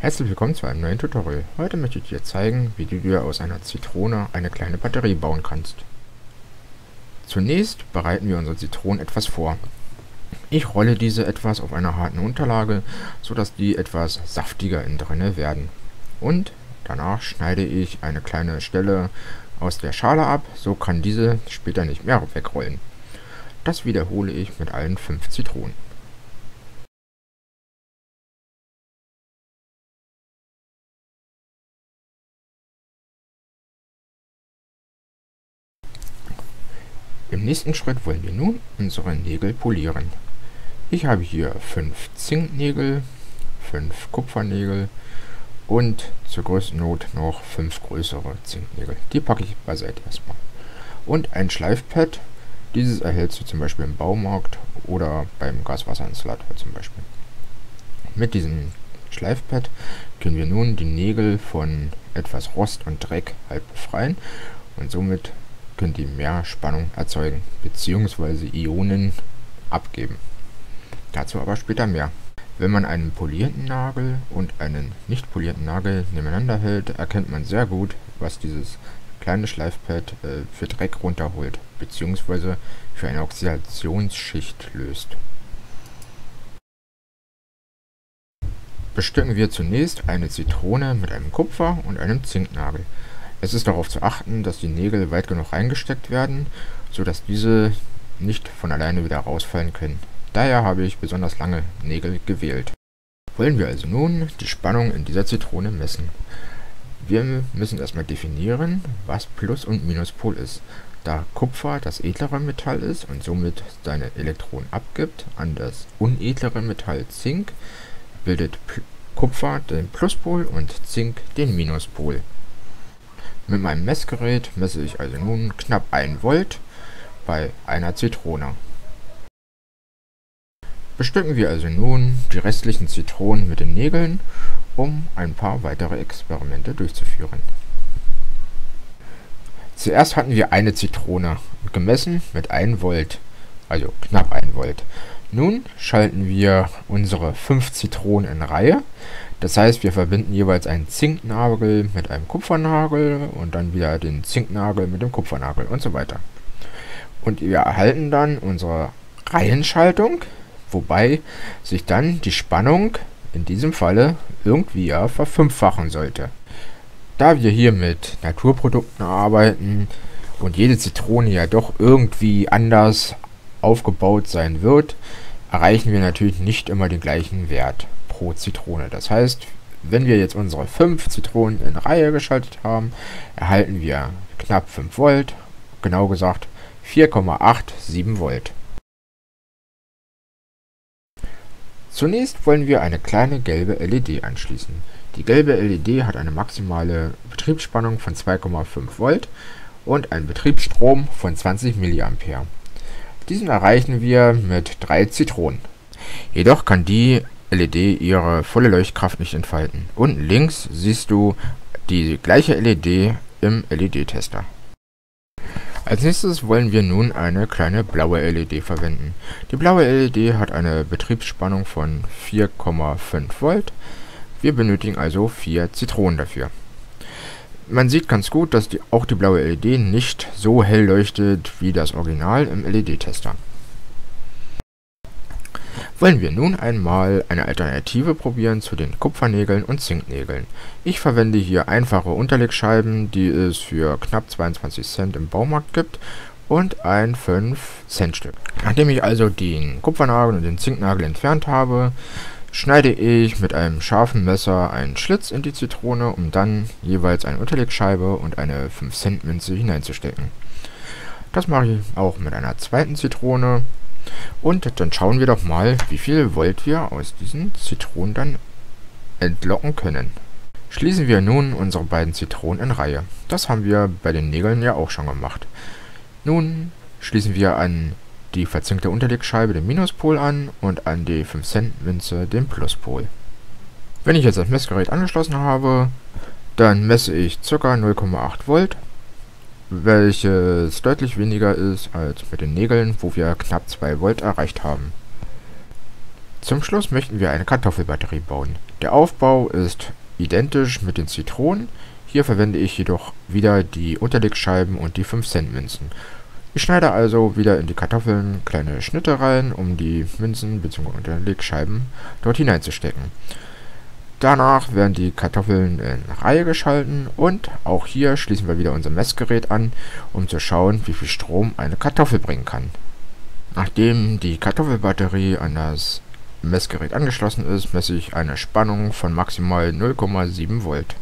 Herzlich willkommen zu einem neuen Tutorial. Heute möchte ich dir zeigen, wie du dir aus einer Zitrone eine kleine Batterie bauen kannst. Zunächst bereiten wir unsere Zitronen etwas vor. Ich rolle diese etwas auf einer harten Unterlage, sodass die etwas saftiger innen drinne werden. Und danach schneide ich eine kleine Stelle aus der Schale ab, so kann diese später nicht mehr wegrollen. Das wiederhole ich mit allen fünf Zitronen. Im nächsten Schritt wollen wir nun unsere Nägel polieren. Ich habe hier 5 Zinknägel, 5 Kupfernägel und zur größten Not noch 5 größere Zinknägel. Die packe ich beiseite erstmal. Und ein Schleifpad, dieses erhältst du zum Beispiel im Baumarkt oder beim Gaswasserinstallator zum Beispiel. Mit diesem Schleifpad können wir nun die Nägel von etwas Rost und Dreck halt befreien und somit können die mehr Spannung erzeugen bzw. Ionen abgeben. Dazu aber später mehr. Wenn man einen polierten Nagel und einen nicht polierten Nagel nebeneinander hält, erkennt man sehr gut, was dieses kleine Schleifpad äh, für Dreck runterholt bzw. für eine Oxidationsschicht löst. Bestücken wir zunächst eine Zitrone mit einem Kupfer und einem Zinknagel. Es ist darauf zu achten, dass die Nägel weit genug reingesteckt werden, sodass diese nicht von alleine wieder rausfallen können. Daher habe ich besonders lange Nägel gewählt. Wollen wir also nun die Spannung in dieser Zitrone messen. Wir müssen erstmal definieren, was Plus- und Minuspol ist. Da Kupfer das edlere Metall ist und somit seine Elektronen abgibt an das unedlere Metall Zink, bildet Kupfer den Pluspol und Zink den Minuspol. Mit meinem Messgerät messe ich also nun knapp 1 Volt bei einer Zitrone. Bestücken wir also nun die restlichen Zitronen mit den Nägeln, um ein paar weitere Experimente durchzuführen. Zuerst hatten wir eine Zitrone gemessen mit 1 Volt, also knapp 1 Volt. Nun schalten wir unsere 5 Zitronen in Reihe. Das heißt, wir verbinden jeweils einen Zinknagel mit einem Kupfernagel und dann wieder den Zinknagel mit dem Kupfernagel und so weiter. Und wir erhalten dann unsere Reihenschaltung, wobei sich dann die Spannung in diesem Falle irgendwie ja verfünffachen sollte. Da wir hier mit Naturprodukten arbeiten und jede Zitrone ja doch irgendwie anders aufgebaut sein wird, erreichen wir natürlich nicht immer den gleichen Wert pro Zitrone. Das heißt, wenn wir jetzt unsere 5 Zitronen in Reihe geschaltet haben, erhalten wir knapp 5 Volt, genau gesagt 4,87 Volt. Zunächst wollen wir eine kleine gelbe LED anschließen. Die gelbe LED hat eine maximale Betriebsspannung von 2,5 Volt und einen Betriebsstrom von 20 mA. Diesen erreichen wir mit drei Zitronen. Jedoch kann die LED ihre volle Leuchtkraft nicht entfalten. Unten links siehst du die gleiche LED im LED-Tester. Als nächstes wollen wir nun eine kleine blaue LED verwenden. Die blaue LED hat eine Betriebsspannung von 4,5 Volt. Wir benötigen also vier Zitronen dafür. Man sieht ganz gut, dass die, auch die blaue LED nicht so hell leuchtet wie das Original im LED-Tester. Wollen wir nun einmal eine Alternative probieren zu den Kupfernägeln und Zinknägeln. Ich verwende hier einfache Unterlegscheiben, die es für knapp 22 Cent im Baumarkt gibt und ein 5 Cent Stück. Nachdem ich also den Kupfernagel und den Zinknagel entfernt habe, schneide ich mit einem scharfen Messer einen Schlitz in die Zitrone, um dann jeweils eine Unterlegscheibe und eine 5 Cent Münze hineinzustecken. Das mache ich auch mit einer zweiten Zitrone. Und dann schauen wir doch mal, wie viel Volt wir aus diesen Zitronen dann entlocken können. Schließen wir nun unsere beiden Zitronen in Reihe. Das haben wir bei den Nägeln ja auch schon gemacht. Nun schließen wir an die verzinkte Unterlegscheibe den Minuspol an und an die 5 Cent Münze den Pluspol. Wenn ich jetzt das Messgerät angeschlossen habe, dann messe ich ca. 0,8 Volt, welches deutlich weniger ist als mit den Nägeln, wo wir knapp 2 Volt erreicht haben. Zum Schluss möchten wir eine Kartoffelbatterie bauen. Der Aufbau ist identisch mit den Zitronen, hier verwende ich jedoch wieder die Unterlegscheiben und die 5 Cent Münzen. Ich schneide also wieder in die Kartoffeln kleine Schnitte rein, um die Münzen bzw. Unterlegscheiben dort hineinzustecken. Danach werden die Kartoffeln in Reihe geschalten und auch hier schließen wir wieder unser Messgerät an, um zu schauen, wie viel Strom eine Kartoffel bringen kann. Nachdem die Kartoffelbatterie an das Messgerät angeschlossen ist, messe ich eine Spannung von maximal 0,7 Volt.